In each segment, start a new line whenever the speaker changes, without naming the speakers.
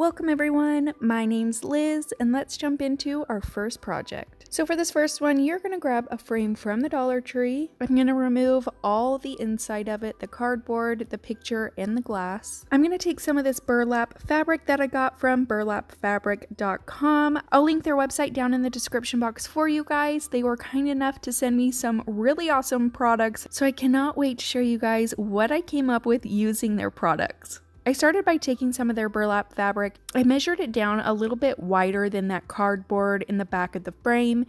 Welcome everyone, my name's Liz and let's jump into our first project. So for this first one, you're to grab a frame from the Dollar Tree. I'm to remove all the inside of it, the cardboard, the picture, and the glass. I'm to take some of this burlap fabric that I got from burlapfabric.com. I'll link their website down in the description box for you guys. They were kind enough to send me some really awesome products, so I cannot wait to show you guys what I came up with using their products. I started by taking some of their burlap fabric. I measured it down a little bit wider than that cardboard in the back of the frame.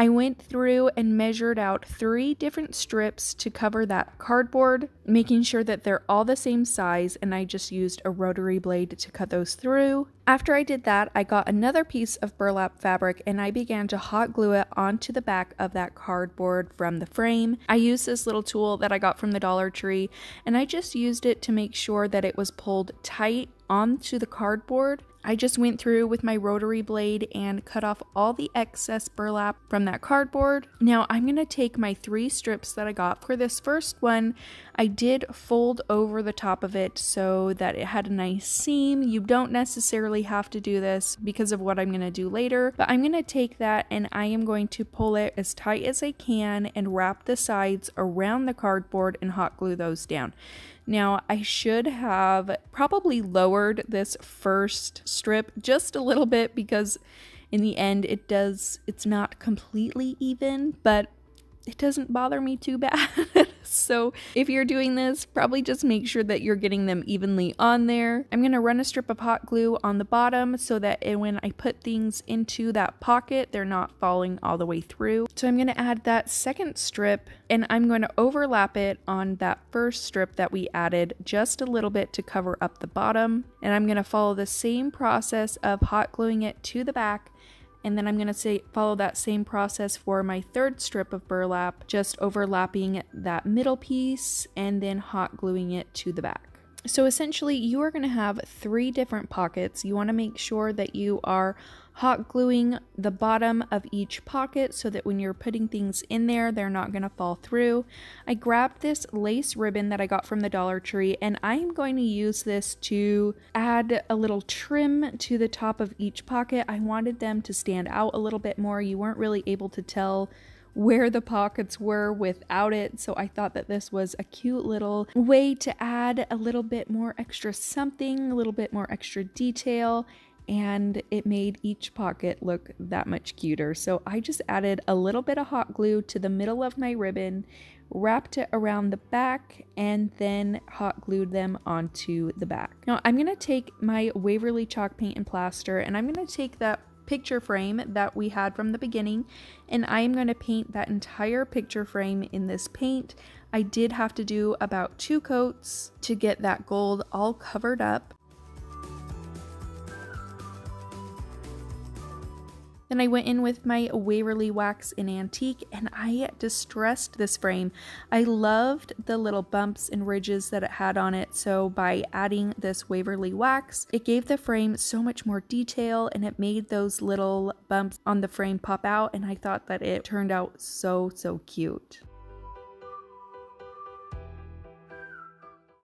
I went through and measured out three different strips to cover that cardboard, making sure that they're all the same size, and I just used a rotary blade to cut those through. After I did that, I got another piece of burlap fabric and I began to hot glue it onto the back of that cardboard from the frame. I used this little tool that I got from the Dollar Tree and I just used it to make sure that it was pulled tight onto the cardboard I just went through with my rotary blade and cut off all the excess burlap from that cardboard. Now I'm going to take my three strips that I got for this first one. I did fold over the top of it so that it had a nice seam. You don't necessarily have to do this because of what I'm going to do later, but I'm going to take that and I am going to pull it as tight as I can and wrap the sides around the cardboard and hot glue those down. Now, I should have probably lowered this first strip just a little bit because in the end it does, it's not completely even, but it doesn't bother me too bad. So if you're doing this, probably just make sure that you're getting them evenly on there. I'm going to run a strip of hot glue on the bottom so that when I put things into that pocket, they're not falling all the way through. So I'm going to add that second strip and I'm going to overlap it on that first strip that we added just a little bit to cover up the bottom. And I'm going to follow the same process of hot gluing it to the back and then I'm going to say follow that same process for my third strip of burlap, just overlapping that middle piece and then hot gluing it to the back. So essentially you are going to have three different pockets. You want to make sure that you are hot gluing the bottom of each pocket so that when you're putting things in there, they're not going to fall through. I grabbed this lace ribbon that I got from the Dollar Tree and I'm going to use this to add a little trim to the top of each pocket. I wanted them to stand out a little bit more. You weren't really able to tell where the pockets were without it. So I thought that this was a cute little way to add a little bit more extra something, a little bit more extra detail. And it made each pocket look that much cuter. So I just added a little bit of hot glue to the middle of my ribbon, wrapped it around the back, and then hot glued them onto the back. Now I'm to take my Waverly chalk paint and plaster and I'm to take that picture frame that we had from the beginning and I am going to paint that entire picture frame in this paint. I did have to do about two coats to get that gold all covered up Then I went in with my Waverly Wax in Antique and I distressed this frame. I loved the little bumps and ridges that it had on it, so by adding this Waverly Wax, it gave the frame so much more detail and it made those little bumps on the frame pop out and I thought that it turned out so, so cute.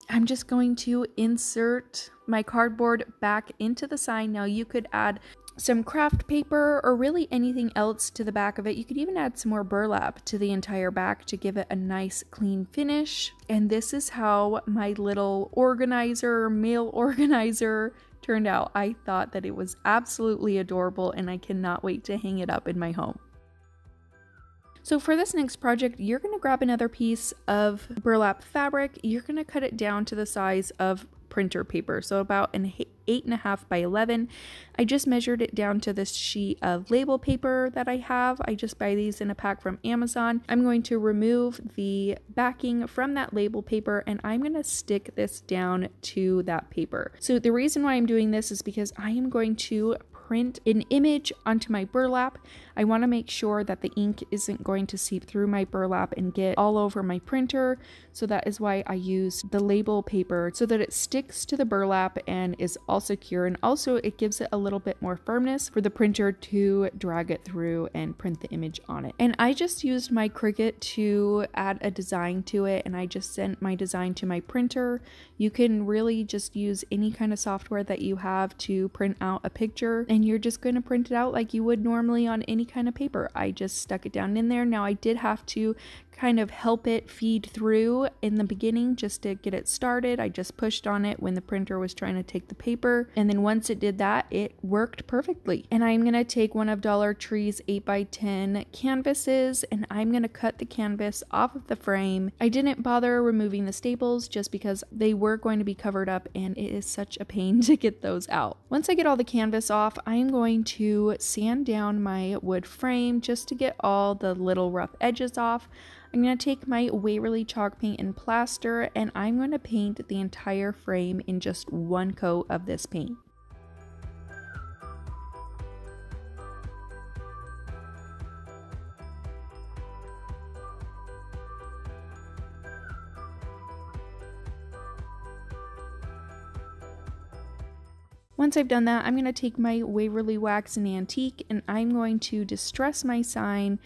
I'm just going to insert my cardboard back into the sign. Now you could add some craft paper or really anything else to the back of it. You could even add some more burlap to the entire back to give it a nice clean finish. And this is how my little organizer, mail organizer turned out. I thought that it was absolutely adorable and I cannot wait to hang it up in my home. So for this next project, you're going to grab another piece of burlap fabric. You're going to cut it down to the size of printer paper, so about an eight and a half by 11. I just measured it down to this sheet of label paper that I have. I just buy these in a pack from Amazon. I'm going to remove the backing from that label paper and I'm going to stick this down to that paper. So the reason why I'm doing this is because I am going to print an image onto my burlap, I want to make sure that the ink isn't going to seep through my burlap and get all over my printer. So that is why I use the label paper so that it sticks to the burlap and is all secure. And also it gives it a little bit more firmness for the printer to drag it through and print the image on it. And I just used my Cricut to add a design to it and I just sent my design to my printer. You can really just use any kind of software that you have to print out a picture and you're just going to print it out like you would normally on any kind of paper. I just stuck it down in there. Now I did have to kind of help it feed through in the beginning just to get it started. I just pushed on it when the printer was trying to take the paper. And then once it did that, it worked perfectly. And I'm going to take one of Dollar Tree's 8x10 canvases and I'm going to cut the canvas off of the frame. I didn't bother removing the staples just because they were going to be covered up and it is such a pain to get those out. Once I get all the canvas off, I'm going to sand down my wood frame just to get all the little rough edges off. I'm going to take my Waverly chalk paint and plaster and I'm going to paint the entire frame in just one coat of this paint. Once I've done that, I'm going to take my Waverly Wax and Antique and I'm going to distress my sign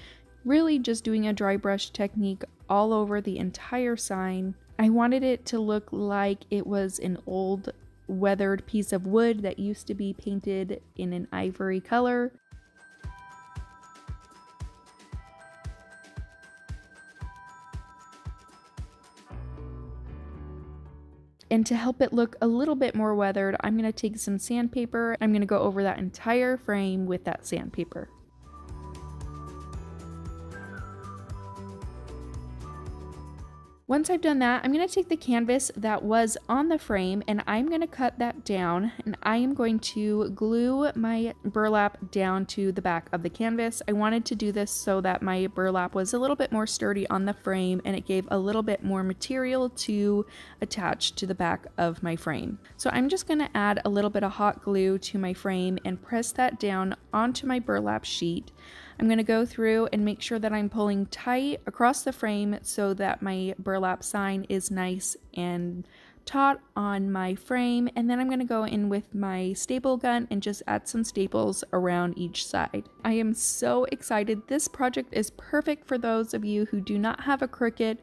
really just doing a dry brush technique all over the entire sign. I wanted it to look like it was an old weathered piece of wood that used to be painted in an ivory color. And to help it look a little bit more weathered, I'm going to take some sandpaper. I'm going to go over that entire frame with that sandpaper. Once I've done that, I'm going to take the canvas that was on the frame and I'm going to cut that down and I am going to glue my burlap down to the back of the canvas. I wanted to do this so that my burlap was a little bit more sturdy on the frame and it gave a little bit more material to attach to the back of my frame. So I'm just going to add a little bit of hot glue to my frame and press that down onto my burlap sheet. I'm going to go through and make sure that I'm pulling tight across the frame so that my burlap sign is nice and taut on my frame and then I'm going to go in with my staple gun and just add some staples around each side. I am so excited. This project is perfect for those of you who do not have a Cricut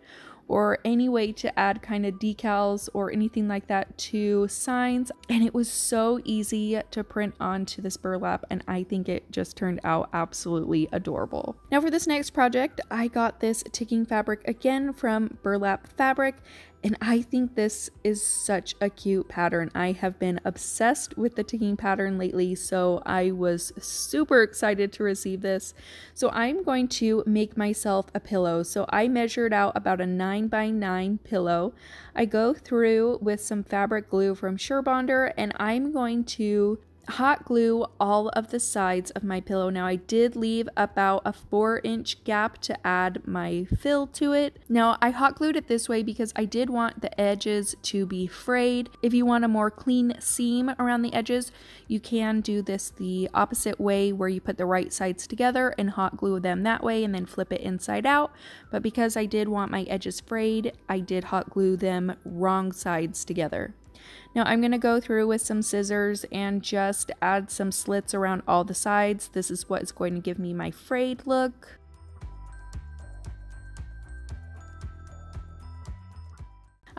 or any way to add kind of decals or anything like that to signs. And it was so easy to print onto this burlap and I think it just turned out absolutely adorable. Now for this next project, I got this ticking fabric again from Burlap Fabric and I think this is such a cute pattern. I have been obsessed with the ticking pattern lately, so I was super excited to receive this. So I'm going to make myself a pillow. So I measured out about a 9 by 9 pillow. I go through with some fabric glue from Surebonder and I'm going to hot glue all of the sides of my pillow. Now I did leave about a four inch gap to add my fill to it. Now I hot glued it this way because I did want the edges to be frayed. If you want a more clean seam around the edges, you can do this the opposite way where you put the right sides together and hot glue them that way and then flip it inside out. But because I did want my edges frayed, I did hot glue them wrong sides together. Now I'm going to go through with some scissors and just add some slits around all the sides. This is what is going to give me my frayed look.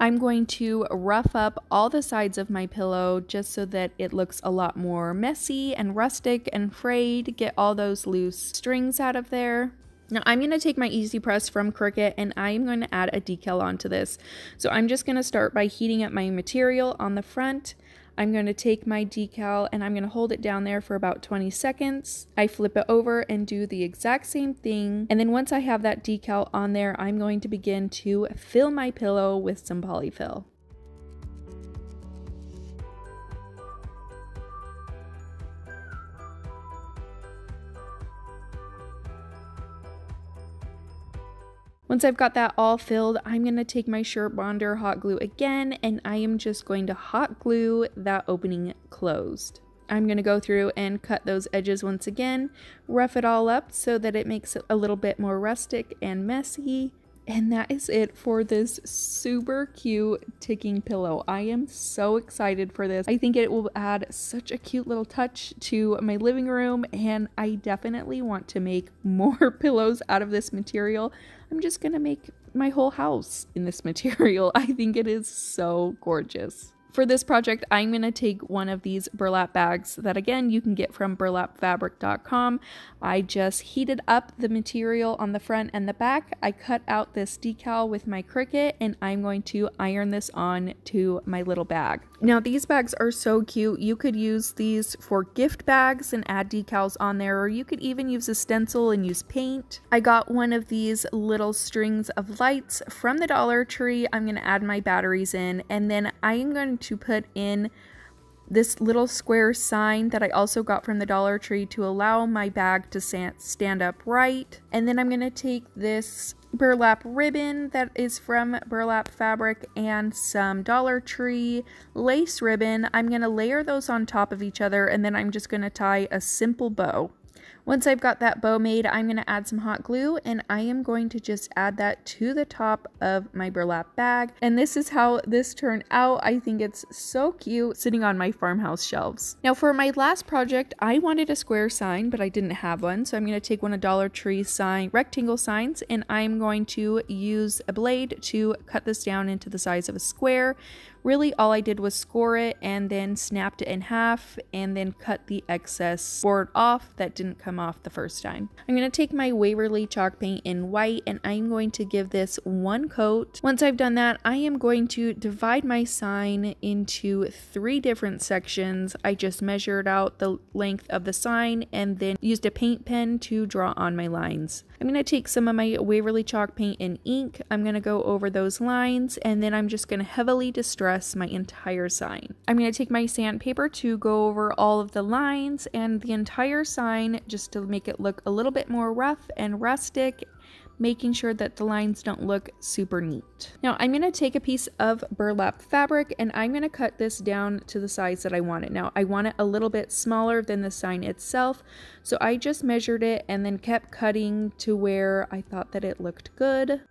I'm going to rough up all the sides of my pillow just so that it looks a lot more messy and rustic and frayed. Get all those loose strings out of there. Now I'm going to take my Easy Press from Cricut and I'm going to add a decal onto this. So I'm just going to start by heating up my material on the front. I'm going to take my decal and I'm going to hold it down there for about 20 seconds. I flip it over and do the exact same thing. And then once I have that decal on there, I'm going to begin to fill my pillow with some polyfill. Once I've got that all filled, I'm going to take my Surebonder hot glue again and I am just going to hot glue that opening closed. I'm going to go through and cut those edges once again, rough it all up so that it makes it a little bit more rustic and messy. And that is it for this super cute ticking pillow. I am so excited for this. I think it will add such a cute little touch to my living room and I definitely want to make more pillows out of this material. I'm just gonna make my whole house in this material. I think it is so gorgeous. For this project, I'm going to take one of these burlap bags that again you can get from burlapfabric.com. I just heated up the material on the front and the back. I cut out this decal with my Cricut and I'm going to iron this on to my little bag. Now these bags are so cute. You could use these for gift bags and add decals on there or you could even use a stencil and use paint. I got one of these little strings of lights from the Dollar Tree. I'm going to add my batteries in and then I am going to put in this little square sign that I also got from the Dollar Tree to allow my bag to stand upright. And then I'm going to take this burlap ribbon that is from Burlap Fabric and some Dollar Tree lace ribbon. I'm going to layer those on top of each other and then I'm just going to tie a simple bow. Once I've got that bow made, I'm going to add some hot glue and I am going to just add that to the top of my burlap bag. And this is how this turned out. I think it's so cute sitting on my farmhouse shelves. Now for my last project, I wanted a square sign, but I didn't have one. So I'm going to take one of Dollar Tree sign rectangle signs and I'm going to use a blade to cut this down into the size of a square. Really all I did was score it and then snapped it in half and then cut the excess board off that didn't come off the first time. I'm going to take my Waverly chalk paint in white and I'm going to give this one coat. Once I've done that, I am going to divide my sign into three different sections. I just measured out the length of the sign and then used a paint pen to draw on my lines. I'm going to take some of my Waverly chalk paint and ink. I'm going to go over those lines and then I'm just going to heavily distress my entire sign. I'm going to take my sandpaper to go over all of the lines and the entire sign just to make it look a little bit more rough and rustic making sure that the lines don't look super neat. Now I'm going to take a piece of burlap fabric and I'm going to cut this down to the size that I want it. Now I want it a little bit smaller than the sign itself, so I just measured it and then kept cutting to where I thought that it looked good.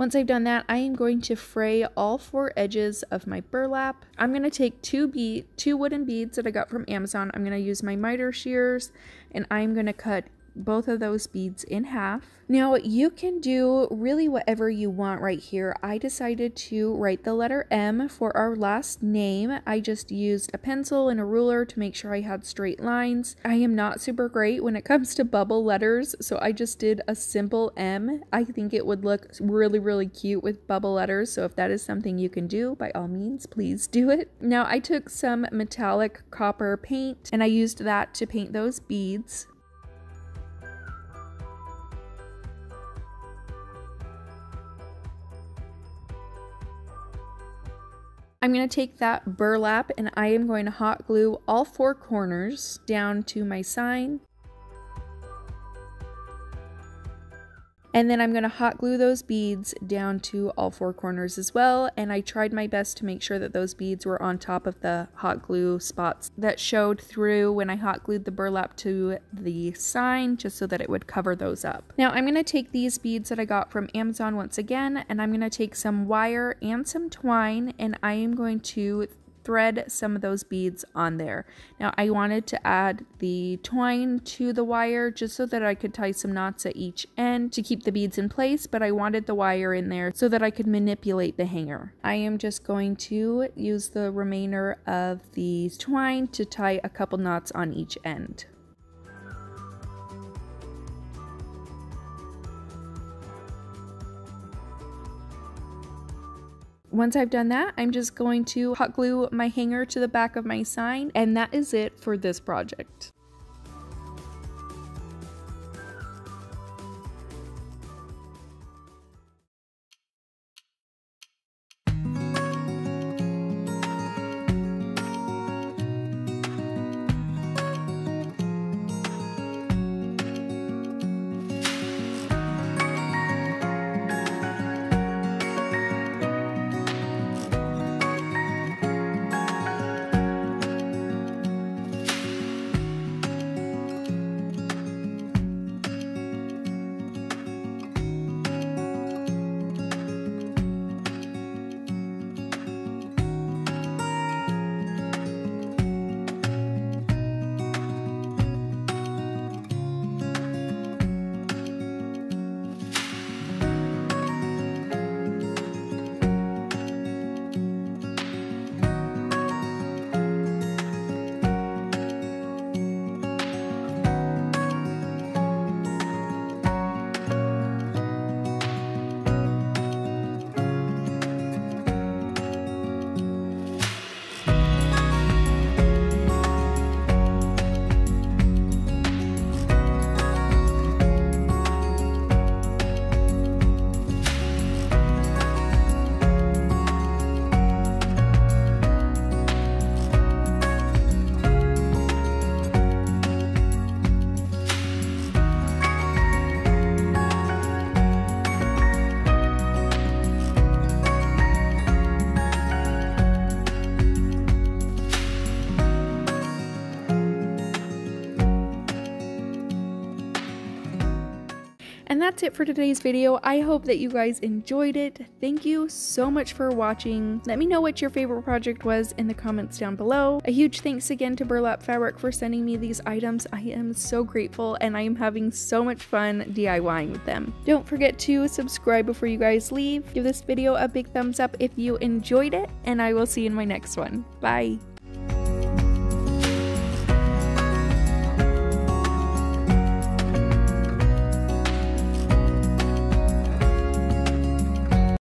Once I've done that, I am going to fray all four edges of my burlap. I'm going to take two bead, two wooden beads that I got from Amazon. I'm going to use my miter shears and I'm going to cut both of those beads in half. Now you can do really whatever you want right here. I decided to write the letter M for our last name. I just used a pencil and a ruler to make sure I had straight lines. I am not super great when it comes to bubble letters, so I just did a simple M. I think it would look really, really cute with bubble letters, so if that is something you can do, by all means, please do it. Now I took some metallic copper paint and I used that to paint those beads. I'm going to take that burlap and I am going to hot glue all four corners down to my sign And then I'm going to hot glue those beads down to all four corners as well. And I tried my best to make sure that those beads were on top of the hot glue spots that showed through when I hot glued the burlap to the sign just so that it would cover those up. Now I'm going to take these beads that I got from Amazon once again and I'm going to take some wire and some twine and I am going to thread some of those beads on there. Now I wanted to add the twine to the wire just so that I could tie some knots at each end to keep the beads in place, but I wanted the wire in there so that I could manipulate the hanger. I am just going to use the remainder of the twine to tie a couple knots on each end. Once I've done that, I'm just going to hot glue my hanger to the back of my sign and that is it for this project. That's it for today's video. I hope that you guys enjoyed it. Thank you so much for watching. Let me know what your favorite project was in the comments down below. A huge thanks again to Burlap Fabric for sending me these items. I am so grateful and I am having so much fun DIYing with them. Don't forget to subscribe before you guys leave. Give this video a big thumbs up if you enjoyed it and I will see you in my next one. Bye!